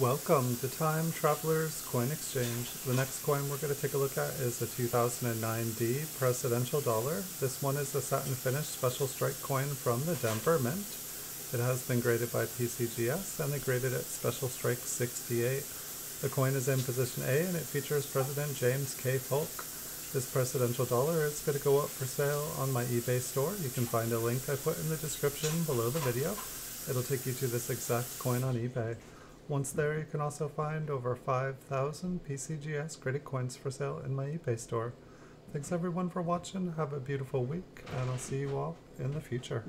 Welcome to Time Travelers Coin Exchange. The next coin we're going to take a look at is the 2009D Presidential Dollar. This one is a satin finish special strike coin from the Denver Mint. It has been graded by PCGS and they graded it special strike 68. The coin is in position A and it features President James K. Polk. This presidential dollar is going to go up for sale on my eBay store. You can find a link I put in the description below the video. It'll take you to this exact coin on eBay. Once there, you can also find over 5,000 PCGS graded coins for sale in my eBay store. Thanks everyone for watching, have a beautiful week, and I'll see you all in the future.